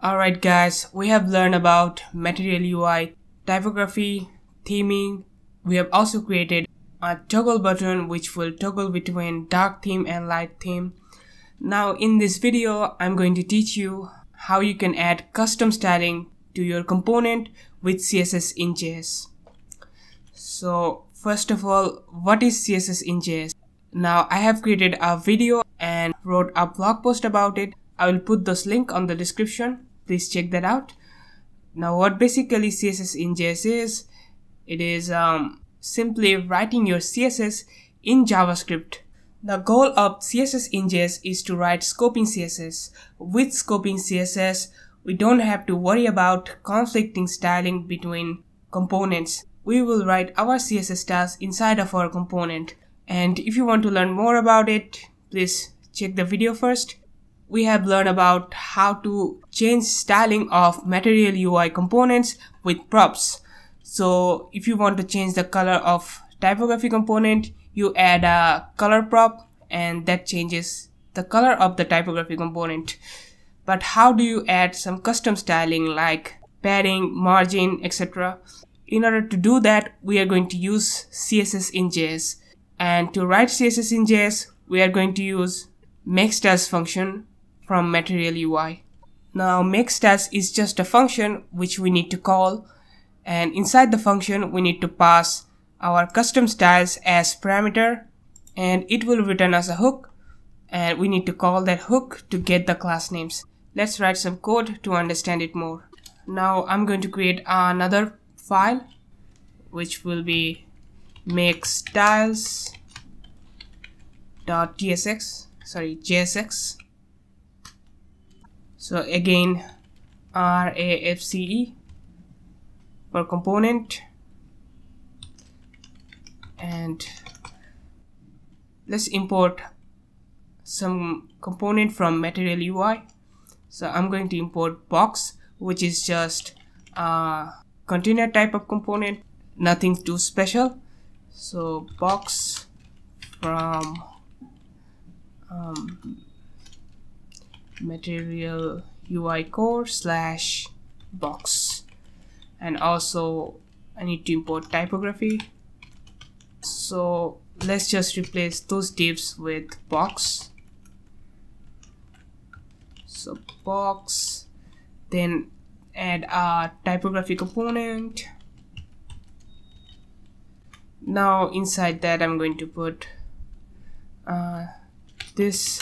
Alright guys, we have learned about Material UI, typography, theming. We have also created a toggle button which will toggle between dark theme and light theme. Now in this video, I'm going to teach you how you can add custom styling to your component with CSS in JS. So first of all, what is CSS in JS? Now I have created a video and wrote a blog post about it. I will put this link on the description please check that out. Now what basically css in js is it is um, simply writing your css in javascript. The goal of css in js is to write scoping css with scoping css we don't have to worry about conflicting styling between components. We will write our css styles inside of our component. And if you want to learn more about it please check the video first we have learned about how to change styling of material UI components with props. So if you want to change the color of typography component, you add a color prop and that changes the color of the typography component. But how do you add some custom styling like padding, margin, etc. In order to do that, we are going to use CSS in JS. And to write CSS in JS, we are going to use makestyles function from Material UI. Now makestyles is just a function which we need to call and inside the function we need to pass our custom styles as parameter and it will return us a hook and we need to call that hook to get the class names. Let's write some code to understand it more. Now I'm going to create another file which will be make styles dot tsx sorry jsx so again RAFCE for component. And let's import some component from material UI so I'm going to import box which is just a container type of component nothing too special. So box from um, material UI core slash box. And also I need to import typography. So let's just replace those divs with box. So box then add a typography component. Now inside that I'm going to put uh, this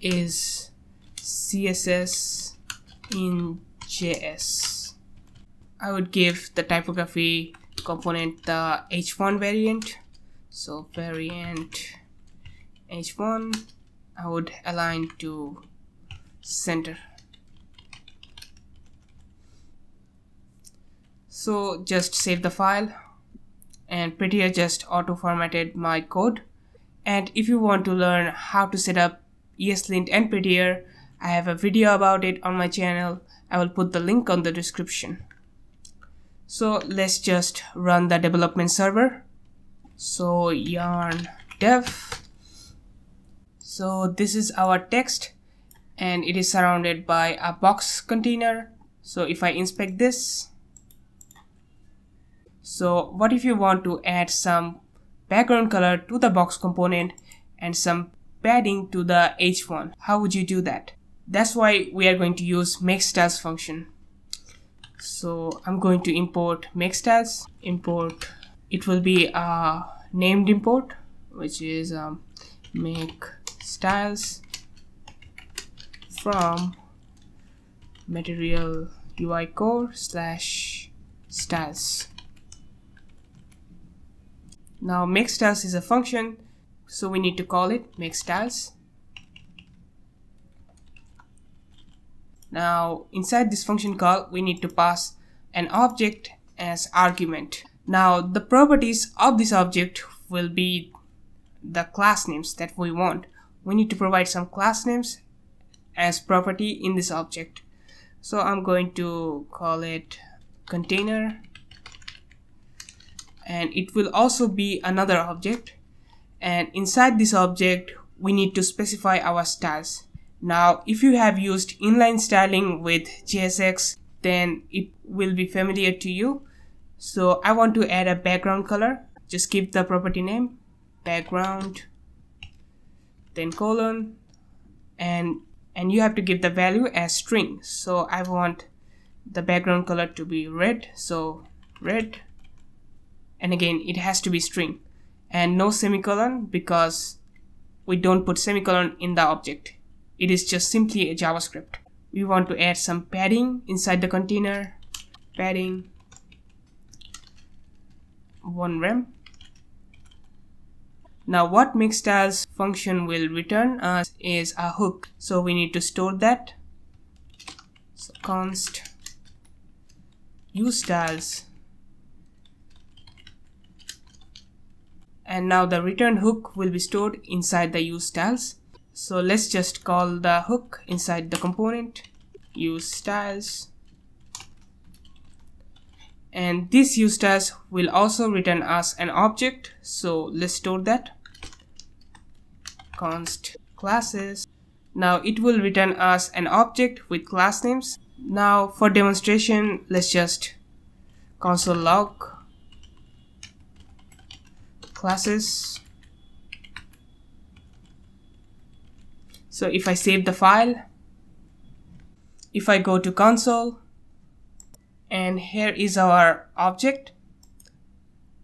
is CSS in JS. I would give the typography component the h1 variant. So variant h1 I would align to center. So just save the file and Prettier just auto formatted my code. And if you want to learn how to set up ESLint and Prettier, I have a video about it on my channel. I will put the link on the description. So let's just run the development server. So yarn dev. So this is our text and it is surrounded by a box container. So if I inspect this, so what if you want to add some background color to the box component and some padding to the h1? How would you do that? That's why we are going to use makestyles function. So I'm going to import makestyles, import, it will be a named import, which is um, make styles from material UI core slash styles. Now make styles is a function, so we need to call it make styles Now inside this function call we need to pass an object as argument. Now the properties of this object will be the class names that we want. We need to provide some class names as property in this object. So I'm going to call it container and it will also be another object and inside this object we need to specify our styles Now, if you have used inline styling with JSX, then it will be familiar to you. So I want to add a background color. Just give the property name, background, then colon, and and you have to give the value as string. So I want the background color to be red. So red, and again it has to be string, and no semicolon because we don't put semicolon in the object it is just simply a JavaScript. We want to add some padding inside the container. Padding 1 rem. Now what makes_styles function will return us is a hook. So we need to store that. So const useStyles and now the return hook will be stored inside the useStyles so let's just call the hook inside the component useStyles and this useStyles will also return us an object. So let's store that. Const classes. Now it will return us an object with class names. Now for demonstration let's just console log classes So if I save the file, if I go to console, and here is our object,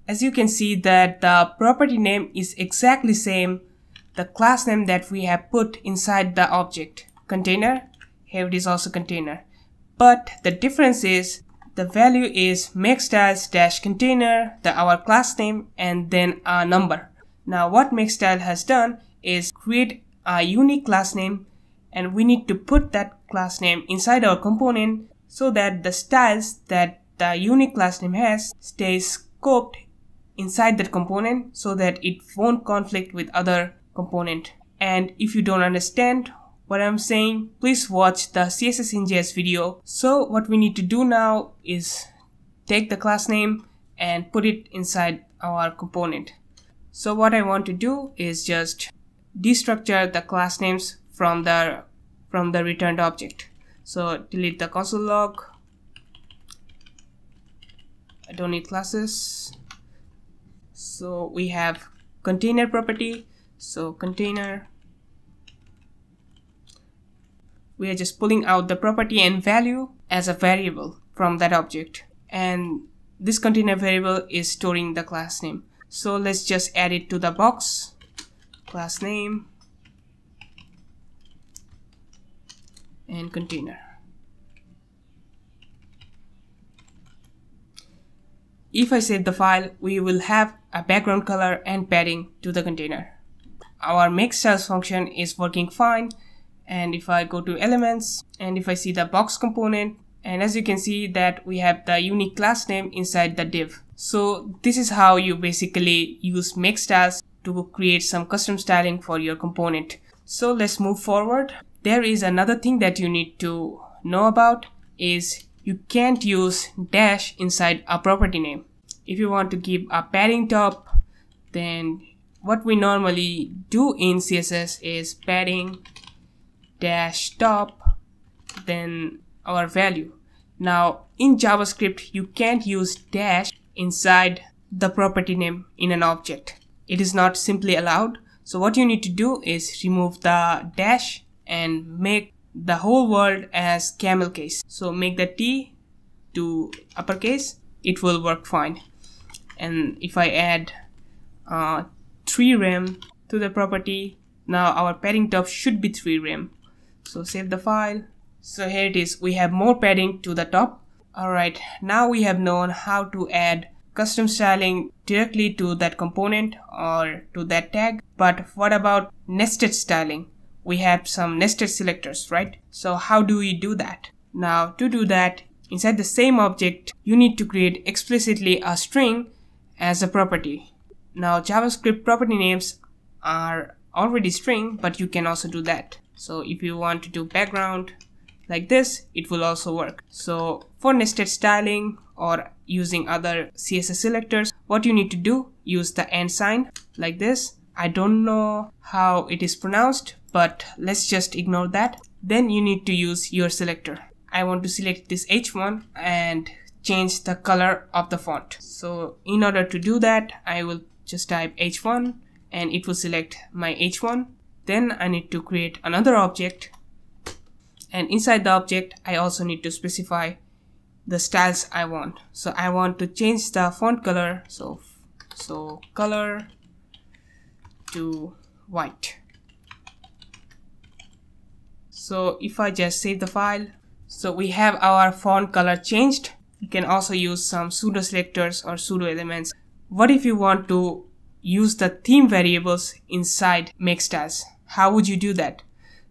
as you can see that the property name is exactly same the class name that we have put inside the object. Container here it is also container. But the difference is the value is makestyle dash container the our class name and then a number. Now what makestyle has done is create a unique class name and we need to put that class name inside our component so that the styles that the unique class name has stays scoped inside that component so that it won't conflict with other component. And if you don't understand what I'm saying, please watch the CSS in JS video. So what we need to do now is take the class name and put it inside our component. So what I want to do is just destructure the class names from the from the returned object. So delete the console log. I don't need classes. So we have container property. So container. We are just pulling out the property and value as a variable from that object. And this container variable is storing the class name. So let's just add it to the box class name. And container. If I save the file we will have a background color and padding to the container. Our makesStyles function is working fine. And if I go to elements and if I see the box component and as you can see that we have the unique class name inside the div. So this is how you basically use makesStyles to create some custom styling for your component. So let's move forward. There is another thing that you need to know about is you can't use dash inside a property name. If you want to give a padding top, then what we normally do in CSS is padding dash top, then our value. Now in JavaScript, you can't use dash inside the property name in an object it is not simply allowed. So what you need to do is remove the dash and make the whole word as camel case. So make the T to uppercase, it will work fine. And if I add uh, 3 rem to the property, now our padding top should be 3 rem. So save the file. So here it is, we have more padding to the top. Alright, now we have known how to add custom styling directly to that component or to that tag. But what about nested styling? We have some nested selectors, right? So how do we do that? Now to do that, inside the same object, you need to create explicitly a string as a property. Now JavaScript property names are already string, but you can also do that. So if you want to do background like this, it will also work. So for nested styling or using other CSS selectors, what you need to do, use the and sign like this. I don't know how it is pronounced, but let's just ignore that then you need to use your selector I want to select this H1 and change the color of the font so in order to do that I will just type H1 and it will select my H1 then I need to create another object and inside the object I also need to specify the styles I want. So I want to change the font color. So so color to white. So if I just save the file so we have our font color changed. You can also use some pseudo selectors or pseudo elements. What if you want to use the theme variables inside make styles? How would you do that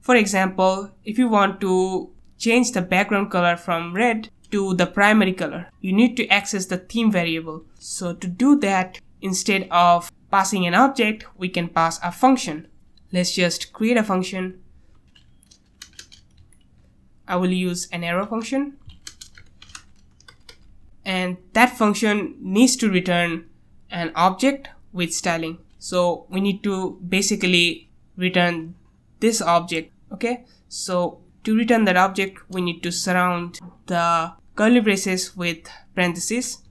for example if you want to change the background color from red to the primary color you need to access the theme variable. So to do that instead of passing an object we can pass a function. Let's just create a function. I will use an arrow function. And that function needs to return an object with styling. So we need to basically return this object okay? So to return that object we need to surround the curly braces with parentheses.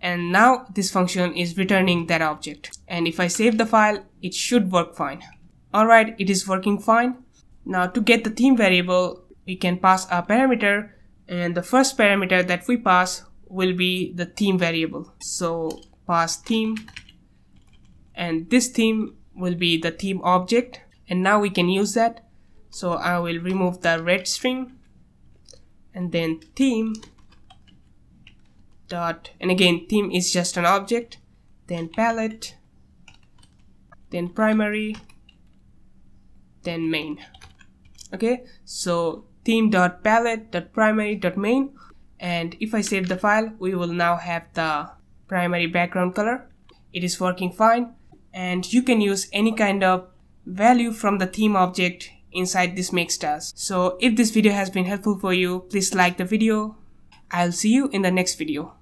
And now this function is returning that object. And if I save the file it should work fine. Alright it is working fine. Now to get the theme variable we can pass a parameter. And the first parameter that we pass will be the theme variable. So pass theme. And this theme will be the theme object and now we can use that. So I will remove the red string and then theme dot. And again theme is just an object. Then palette. Then primary. Then main. Okay? So theme dot palette dot primary dot main. And if I save the file we will now have the primary background color. It is working fine. And you can use any kind of value from the theme object inside this styles so if this video has been helpful for you please like the video. I'll see you in the next video